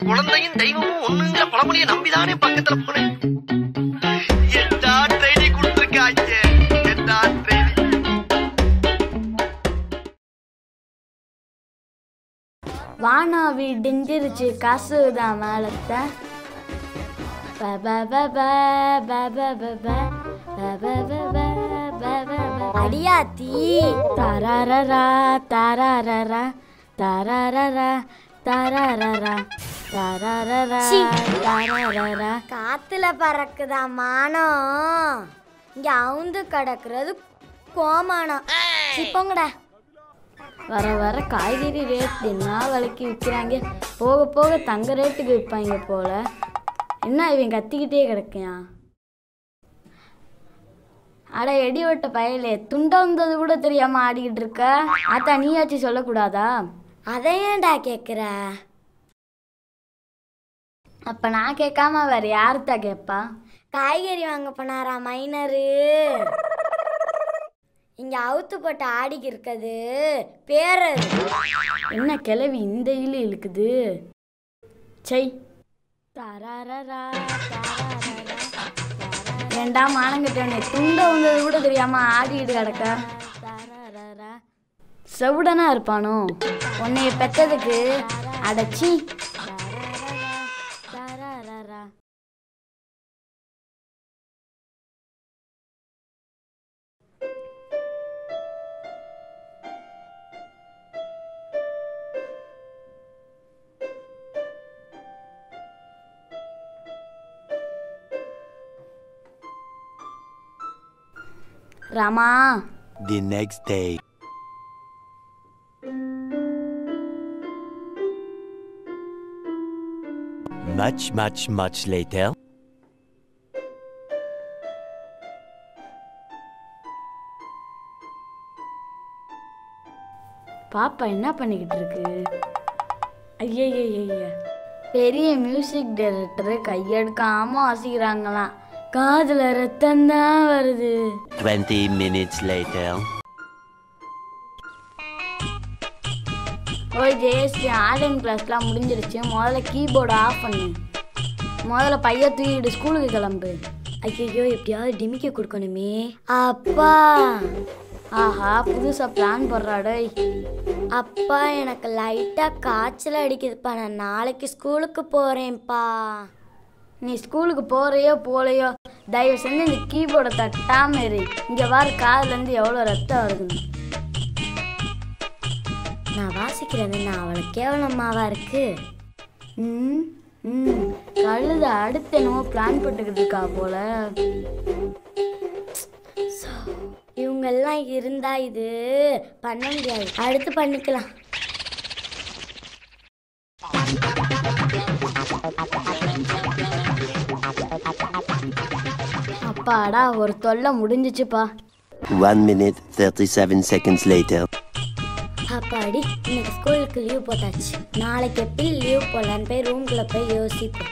குழந்தையும் தெய்வமும் ஒண்ணுங்கிற பழமொழியை நம்பிதானே பக்கத்துல போனேன் என்ன ட்ரைனிங் கொடுத்துருக்காங்க என்ன ட்ரைனிங் வானா விடிஞ்சிருச்சு காசு தான் மேலத்த அடியாத்தி தரரரா தரரரா தரரரா தரரரா காத்துல பறக்குதா மானம் இங்க அவுந்து கிடக்குறது கோமானம் சிப்போங்கடா. வர வர காய்கறி ரேட் என்ன விலைக்கு விற்கிறாங்க போக போக தங்க ரேட்டுக்கு விற்பாங்க போல. என்ன இவன் கத்திக்கிட்டே கிடக்கையான் அட எடி ஓட்ட பயலே துண்டை வந்தது கூட தெரியாம ஆடிக்கிட்டு இருக்க. ஆத்தா நீயாச்சும் சொல்லக்கூடாதா? அதை ஏன்டா கேக்குற? அப்ப நான் கேட்காம வேற யாருத்தா கேட்பா? காய்கறி வாங்க போனாரா மைனரு? இங்க அவுத்து போட்டு ஆடிக்கு இருக்குது. பேரு என்ன கிளவி இந்த இலு இழுக்குது? சை தரரரா, ஏண்டா மானங்கிட்டவனே துண்டை வந்தது கூட தெரியாம ஆடிட்டு கிடக்க. செவுடனா இருப்பானோ? உன்னைய பெத்ததுக்கு அடைச்சி. Rama The next day. Much, much, much later. பாப்பா என்ன பண்ணிக்கிட்டு இருக்கு ஐயய்யய்ய பெரிய மியூசிக் டைரக்டர் கையெடுக்காம வாசிக்கிறாங்களாம் காதுல ரத்தம் தான் வருது. 20 minutes later. ஓய் ஜெயஸ்ரீ ஆன்லைன் கிளாஸ்லாம் முடிஞ்சிருச்சு. முதல்ல கீபோர்டு ஆஃப் பண்ணு. முதல்ல பைய தூக்கிட்டு ஸ்கூலுக்கு கிளம்பு. ஐயோ எப்படியாவது டிமிக்க கொடுக்கணுமே. அப்பா. ஆஹா புதுசா பிளான் போடுறாடே. அப்பா எனக்கு லைட்டா காய்ச்சல் அடிக்குதுப்பா. நான் நாளைக்கு ஸ்கூலுக்கு போறேன்ப்பா. நீ ஸ்கூலுக்கு போறையோ போலையோ தயவு செஞ்சு இந்த கீபோர்டை தட்டாம இரு. இங்க வாரு காதுல இருந்து எவ்வளவு ரத்தம் வருதுன்னு. நான் வாசிக்கிறது நான் அவளை கேவலமாவா இருக்கு? ம் ம். கழுத அடுத்து என்னமோ பிளான் போட்டுக்கிட்டு இருக்கா போல. இவங்கெல்லாம் இருந்தா இது பண்ண முடியாது. அடுத்து பண்ணிக்கலாம். அப்பாடா ஒரு தொல்லை முடிஞ்சிச்சுப்பா. 1 minute 37 seconds later. அப்பாடி இன்னைக்கு ஸ்கூலுக்கு லீவ் போட்டாச்சு. நாளைக்கு எப்படி லீவ் போடலான்னு போய் ரூம்குள்ள போய் யோசிப்போம்.